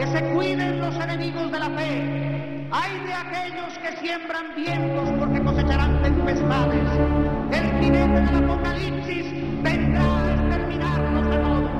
que se cuiden los enemigos de la fe. Hay de aquellos que siembran vientos porque cosecharán tempestades. El jinete del Apocalipsis vendrá a exterminarnos a todos.